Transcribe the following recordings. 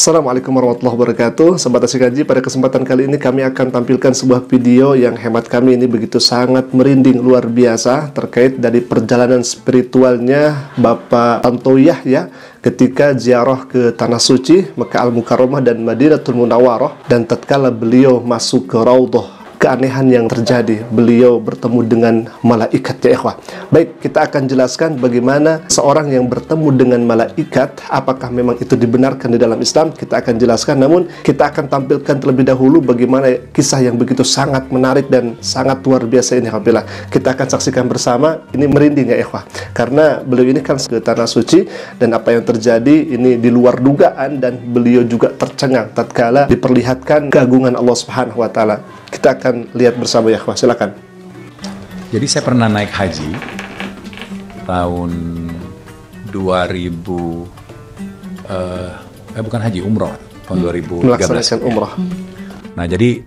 Assalamualaikum warahmatullahi wabarakatuh. Sobat Asikaji, pada kesempatan kali ini kami akan tampilkan sebuah video yang hemat kami ini begitu sangat merinding luar biasa terkait dari perjalanan spiritualnya Bapak Tantoyah ya ketika ziarah ke Tanah Suci Mekah Al-Mukarramah dan Madinatul Munawwarah dan tatkala beliau masuk ke Raudhah keanehan yang terjadi. Beliau bertemu dengan malaikat ya ikhwah. Baik, kita akan jelaskan bagaimana seorang yang bertemu dengan malaikat, apakah memang itu dibenarkan di dalam Islam? Kita akan jelaskan, namun kita akan tampilkan terlebih dahulu bagaimana kisah yang begitu sangat menarik dan sangat luar biasa ini Alhamdulillah. Kita akan saksikan bersama, ini merinding ya ikhwah. Karena beliau ini kan ke Tanah Suci dan apa yang terjadi ini di luar dugaan dan beliau juga tercengang tatkala diperlihatkan keagungan Allah Subhanahu wa taala. Kita akan lihat bersama ya, silakan. Jadi saya pernah naik haji tahun 2000 uh, eh bukan haji umroh tahun hmm. 2013 melaksanakan umroh. Nah jadi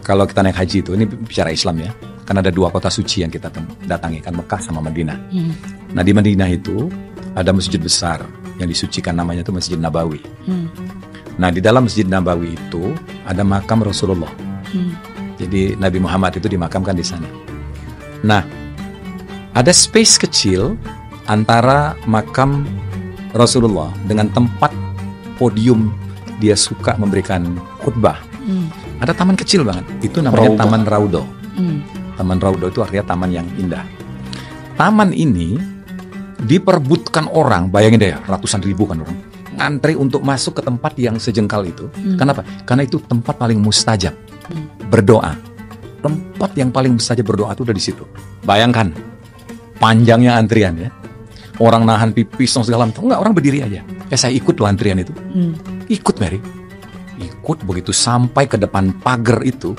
kalau kita naik haji itu ini bicara Islam ya, kan ada dua kota suci yang kita datangi kan Mekah sama Madinah. Hmm. Nah di Madinah itu ada masjid besar yang disucikan namanya itu Masjid Nabawi. Hmm. Nah di dalam Masjid Nabawi itu ada makam Rasulullah. Hmm. Jadi Nabi Muhammad itu dimakamkan di sana. Nah, ada space kecil antara makam Rasulullah dengan tempat podium dia suka memberikan khutbah. Hmm. Ada taman kecil banget. Itu namanya Raudah. Taman Raudo. Hmm. Taman Raudo itu artinya taman yang indah. Taman ini diperbutkan orang, bayangin deh ratusan ribu kan orang ngantri untuk masuk ke tempat yang sejengkal itu. Hmm. Kenapa? Karena itu tempat paling mustajab berdoa. Tempat yang paling saja berdoa itu udah di situ. Bayangkan panjangnya antrian ya. Orang nahan pipis dan segala macam. Enggak, orang berdiri aja. Ya saya ikut tuh antrian itu. Hmm. Ikut Mary. Ikut begitu sampai ke depan pagar itu.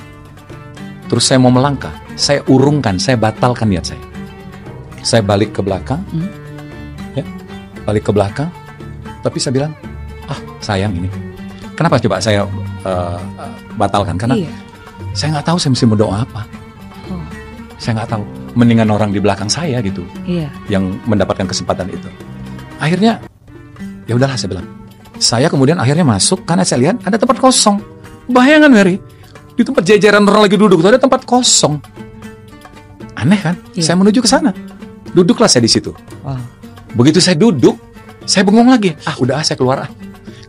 Terus saya mau melangkah. Saya urungkan, saya batalkan niat saya. Saya balik ke belakang. Hmm. Ya, balik ke belakang. Tapi saya bilang, ah sayang ini. Kenapa coba saya uh, batalkan? Karena iya saya nggak tahu saya mesti berdoa apa. Oh. Saya nggak tahu. Mendingan orang di belakang saya gitu, iya. yang mendapatkan kesempatan itu. Akhirnya, ya udahlah saya bilang. Saya kemudian akhirnya masuk karena saya lihat ada tempat kosong. Bayangan Mary, di tempat jajaran orang lagi duduk itu ada tempat kosong. Aneh kan? Iya. Saya menuju ke sana. Duduklah saya di situ. Wow. Begitu saya duduk, saya bengong lagi. Ah, udah saya keluar ah.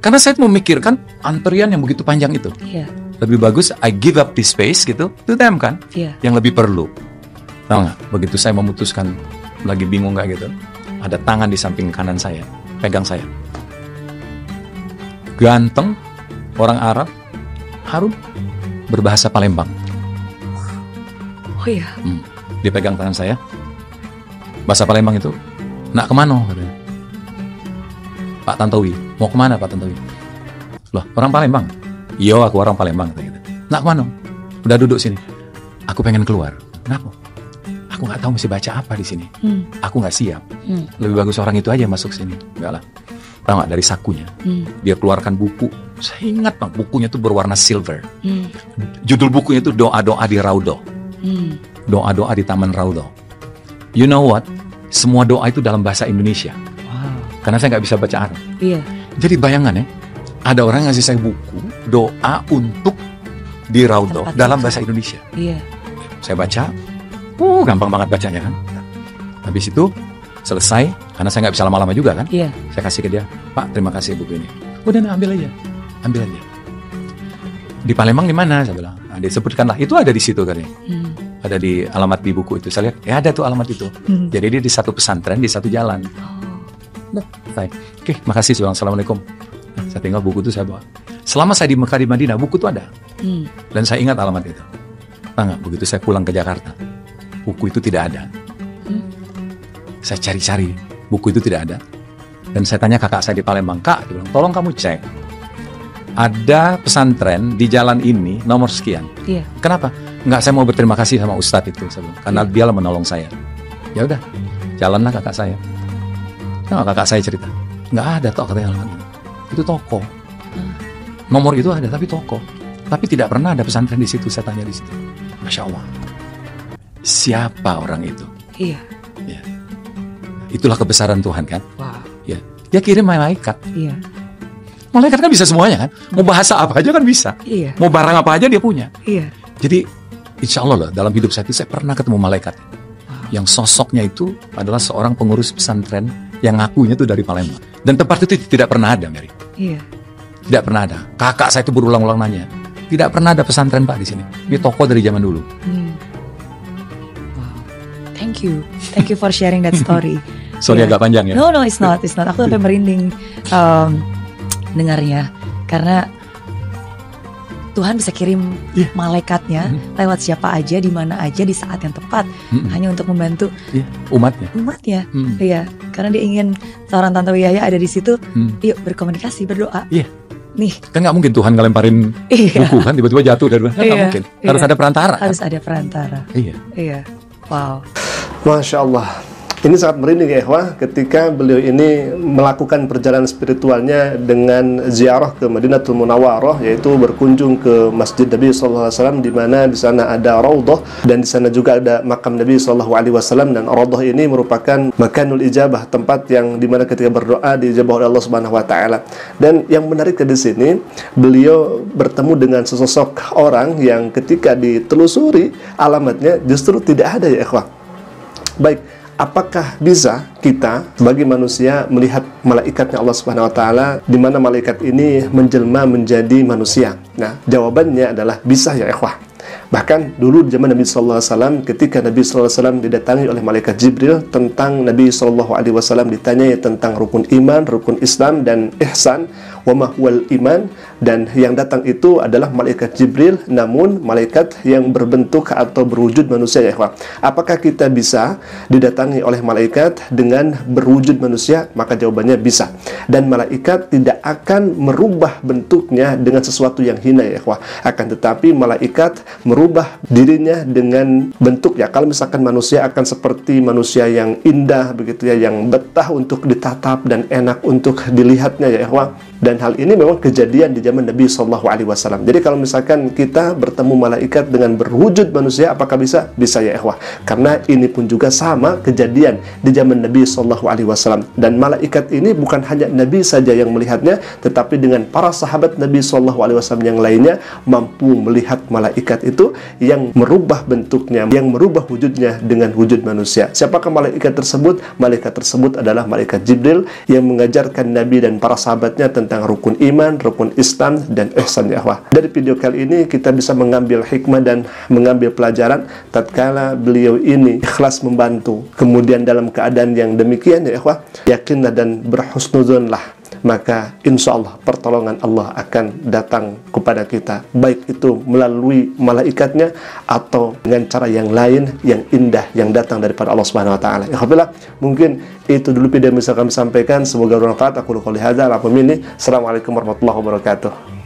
Karena saya memikirkan antrian yang begitu panjang itu. Iya lebih bagus I give up this space gitu to them kan? Yeah. yang lebih perlu. Tahu nggak? Begitu saya memutuskan lagi bingung nggak gitu ada tangan di samping kanan saya pegang saya. Ganteng orang Arab harum berbahasa Palembang. Oh iya. Hmm. dia pegang tangan saya. Bahasa Palembang itu nak ke mana katanya. Pak Tantowi. Mau ke mana Pak Tantowi? Loh orang Palembang Iya aku orang Palembang gitu. Nak mana? Udah duduk sini. Aku pengen keluar. Kenapa? Aku nggak tahu mesti baca apa di sini. Hmm. Aku nggak siap. Hmm. Lebih bagus orang itu aja masuk sini. Enggak lah. Tahu nggak dari sakunya? Hmm. Dia keluarkan buku. Saya ingat bang, bukunya tuh berwarna silver. Hmm. Judul bukunya tuh doa-doa di Raudo. Hmm. Doa-doa di Taman Raudo. You know what? Semua doa itu dalam bahasa Indonesia. Wow. Karena saya nggak bisa baca Arab. Iya. Jadi bayangan ya, ada orang ngasih saya buku doa untuk di Raudhah dalam bahasa Indonesia. Iya. Saya baca, uh gampang banget bacanya kan. Habis itu selesai, karena saya nggak bisa lama-lama juga kan. Iya. Saya kasih ke dia, Pak terima kasih buku ini. Udah nah, ambil aja, ambil aja. Di Palembang di mana? Saya bilang. Nah, disebutkanlah itu ada di situ kan Hmm. Ada di alamat di buku itu. Saya lihat, ya ada tuh alamat itu. Hmm. Jadi dia di satu pesantren di satu jalan. Oh. Nah, Oke, makasih. Assalamualaikum. Saya tinggal buku itu saya bawa. Selama saya di Mekah di Madinah, buku itu ada. Hmm. Dan saya ingat alamat itu. Tengah, begitu saya pulang ke Jakarta, buku itu tidak ada. Hmm. Saya cari-cari, buku itu tidak ada. Dan saya tanya kakak saya di Palembang, kak, dia bilang, tolong kamu cek. Ada pesantren di jalan ini nomor sekian. Iya. Kenapa? Enggak, saya mau berterima kasih sama Ustadz itu, saya bilang, karena iya. dia menolong saya. Ya udah, jalanlah kakak saya. Nah, kakak saya cerita, nggak ada toh katanya alamat itu toko. Nomor itu ada tapi toko. Tapi tidak pernah ada pesantren di situ. Saya tanya di situ. Masya Allah. Siapa orang itu? Iya. Ya. Itulah kebesaran Tuhan kan? Wow. Ya. Dia kirim malaikat. Iya. Malaikat kan bisa semuanya kan. Mau bahasa apa aja kan bisa. Iya. Mau barang apa aja dia punya. Iya. Jadi insya Allah loh dalam hidup saya itu saya pernah ketemu malaikat. Yang sosoknya itu adalah seorang pengurus pesantren yang ngakunya tuh dari Palembang. Dan tempat itu tidak pernah ada, Mary. Iya. Tidak pernah ada. Kakak saya itu berulang-ulang nanya. Tidak pernah ada pesantren Pak di sini. Ini toko dari zaman dulu. Hmm. Wow. Thank you. Thank you for sharing that story. Sorry Iya. agak panjang ya. No, no, it's not, it's not. Aku sampai merinding um, dengarnya karena Tuhan bisa kirim Iya. malaikatnya lewat siapa aja, di mana aja, di saat yang tepat, Mm-mm. hanya untuk membantu Iya, umatnya. umatnya. Hmm. Iya, karena dia ingin seorang Tante Wiyaya ada di situ. Hmm. Yuk berkomunikasi, berdoa. Iya. Nih, Kan nggak mungkin Tuhan ngelemparin iya, buku kan tiba-tiba jatuh dari mana? Kan nggak Iya, mungkin. Harus iya. ada perantara. kan? harus ada perantara. Iya. Iya, wow. Masya Allah. Ini sangat merinding ya ketika beliau ini melakukan perjalanan spiritualnya dengan ziarah ke Madinatul Munawwarah yaitu berkunjung ke Masjid Nabi SAW di mana di sana ada raudhah dan di sana juga ada makam Nabi SAW dan raudhah ini merupakan makanul ijabah tempat yang di mana ketika berdoa diijabah oleh Allah Subhanahu wa taala. Dan yang menarik di sini beliau bertemu dengan sesosok orang yang ketika ditelusuri alamatnya justru tidak ada ya Ikhwah. Baik, apakah bisa kita sebagai manusia melihat malaikatnya Allah Subhanahu wa taala di mana malaikat ini menjelma menjadi manusia? Nah, jawabannya adalah bisa ya ikhwah. Bahkan dulu di zaman Nabi sallallahu alaihi wasallam ketika Nabi sallallahu alaihi wasallam didatangi oleh malaikat Jibril tentang Nabi sallallahu alaihi wasallam ditanyai tentang rukun iman, rukun Islam dan ihsan, wa ma huwal iman dan yang datang itu adalah malaikat Jibril namun malaikat yang berbentuk atau berwujud manusia ya ikhwah. Apakah kita bisa didatangi oleh malaikat dengan berwujud manusia? Maka jawabannya bisa. Dan malaikat tidak akan merubah bentuknya dengan sesuatu yang hina ya ikhwah. Akan tetapi malaikat merubah dirinya dengan bentuk ya. Kalau misalkan manusia akan seperti manusia yang indah begitu ya, yang betah untuk ditatap dan enak untuk dilihatnya ya ikhwah. Dan hal ini memang kejadian di zaman Nabi Shallallahu Alaihi Wasallam. Jadi kalau misalkan kita bertemu malaikat dengan berwujud manusia, apakah bisa? Bisa ya ikhwah. Karena ini pun juga sama kejadian di zaman Nabi Shallallahu Alaihi Wasallam. Dan malaikat ini bukan hanya Nabi saja yang melihatnya, tetapi dengan para sahabat Nabi Shallallahu Alaihi Wasallam yang lainnya mampu melihat malaikat itu yang merubah bentuknya, yang merubah wujudnya dengan wujud manusia. Siapakah malaikat tersebut? Malaikat tersebut adalah malaikat Jibril yang mengajarkan Nabi dan para sahabatnya tentang rukun iman, rukun Islam, dan ihsan ya ikhwah. Dari video kali ini kita bisa mengambil hikmah dan mengambil pelajaran tatkala beliau ini ikhlas membantu. Kemudian dalam keadaan yang demikian ya ikhwah, yakinlah dan berhusnuzonlah maka insya Allah pertolongan Allah akan datang kepada kita. Baik itu melalui malaikatnya atau dengan cara yang lain yang indah yang datang daripada Allah Subhanahu wa taala. Alhamdulillah mungkin itu dulu video yang bisa kami sampaikan. Semoga bermanfaat. Aku qouli hadza wa Assalamualaikum warahmatullahi wabarakatuh.